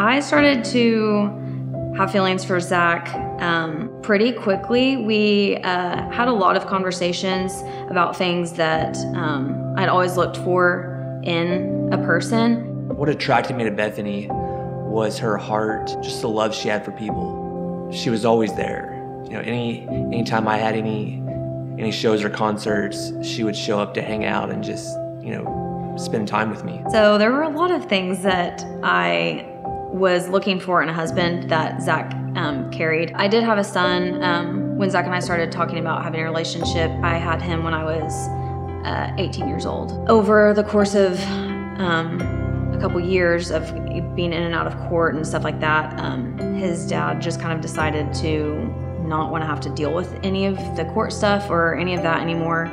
I started to have feelings for Zach um, pretty quickly. We uh, had a lot of conversations about things that um, I'd always looked for in a person. What attracted me to Bethany was her heart, just the love she had for people. She was always there. You know, any anytime I had any any shows or concerts, she would show up to hang out and just, you know, spend time with me. So there were a lot of things that I was looking for in a husband that Zach um, carried. I did have a son. Um, when Zach and I started talking about having a relationship, I had him when I was uh, 18 years old. Over the course of um, a couple years of being in and out of court and stuff like that, um, his dad just kind of decided to not want to have to deal with any of the court stuff or any of that anymore.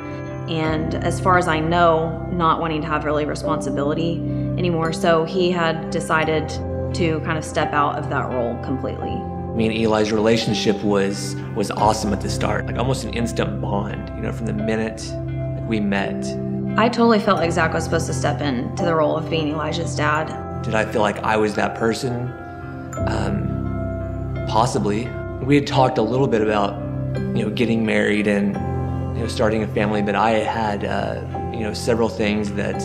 And as far as I know, not wanting to have really responsibility anymore. So he had decided to kind of step out of that role completely. Me and Eli's relationship was was awesome at the start, like almost an instant bond. You know, from the minute like, we met. I totally felt like Zach was supposed to step into the role of being Elijah's dad. Did I feel like I was that person? Um, possibly. We had talked a little bit about you know getting married and you know starting a family, but I had uh, you know several things that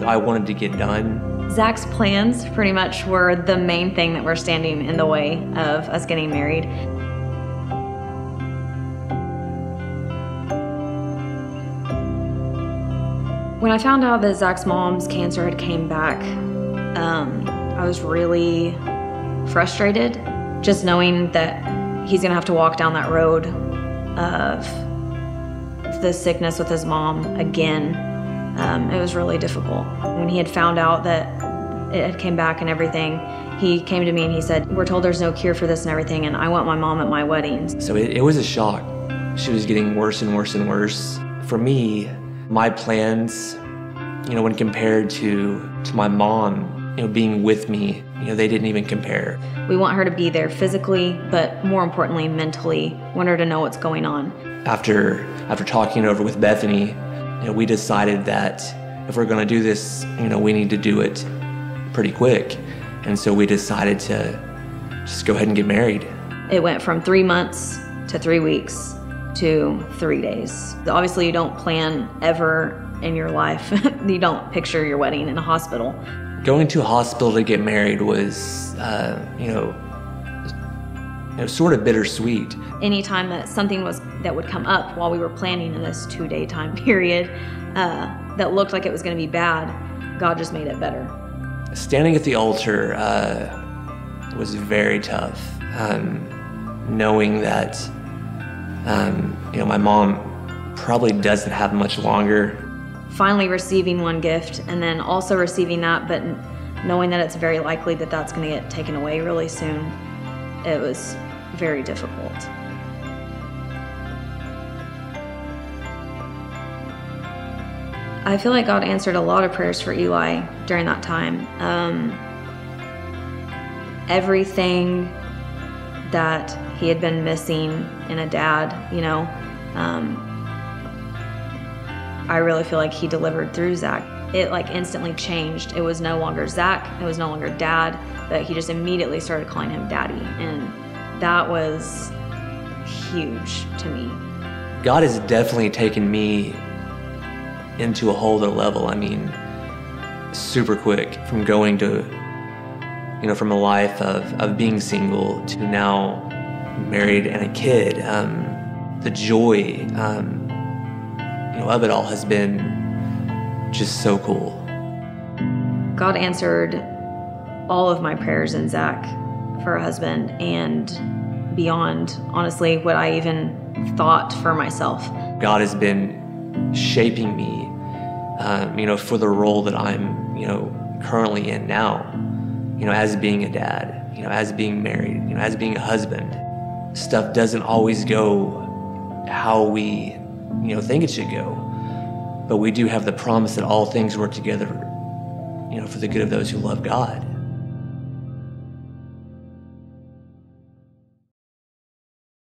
that I wanted to get done Zach's plans pretty much were the main thing that were standing in the way of us getting married. When I found out that Zach's mom's cancer had came back, um, I was really frustrated just knowing that he's gonna have to walk down that road of the sickness with his mom again. Um, it was really difficult. When he had found out that it had came back and everything, he came to me and he said, we're told there's no cure for this and everything, and I want my mom at my wedding. So it, it was a shock. She was getting worse and worse and worse. For me, my plans, you know, when compared to, to my mom, you know, being with me, you know, they didn't even compare. We want her to be there physically, but more importantly, mentally. Want her to know what's going on. After after talking it over with Bethany, know, we decided that if we're going to do this, you know, we need to do it pretty quick. And so we decided to just go ahead and get married. It went from three months to three weeks to three days. Obviously, you don't plan ever in your life, you don't picture your wedding in a hospital. Going to a hospital to get married was, uh, you know, you was sort of bittersweet. Anytime that something was that would come up while we were planning in this two-day time period uh, that looked like it was going to be bad, God just made it better standing at the altar uh, was very tough. Um, knowing that, um, you know, my mom probably doesn't have much longer. Finally, receiving one gift and then also receiving that, but knowing that it's very likely that that's going to get taken away really soon, it was very difficult. I feel like God answered a lot of prayers for Eli during that time. Um, everything that he had been missing in a dad, you know, um, I really feel like he delivered through Zach. It like instantly changed. It was no longer Zach, it was no longer dad, but he just immediately started calling him daddy. And that was huge to me. God has definitely taken me into a whole other level. I mean, super quick from going to, you know, from a life of, of being single to now married and a kid. Um, the joy, um, you know, of it all has been just so cool. God answered all of my prayers in Zach for a husband and beyond, honestly, what I even thought for myself. God has been shaping me, um, you know, for the role that I'm, you know, currently in now, you know, as being a dad, you know, as being married, you know, as being a husband. Stuff doesn't always go how we, you know, think it should go. But we do have the promise that all things work together, you know, for the good of those who love God.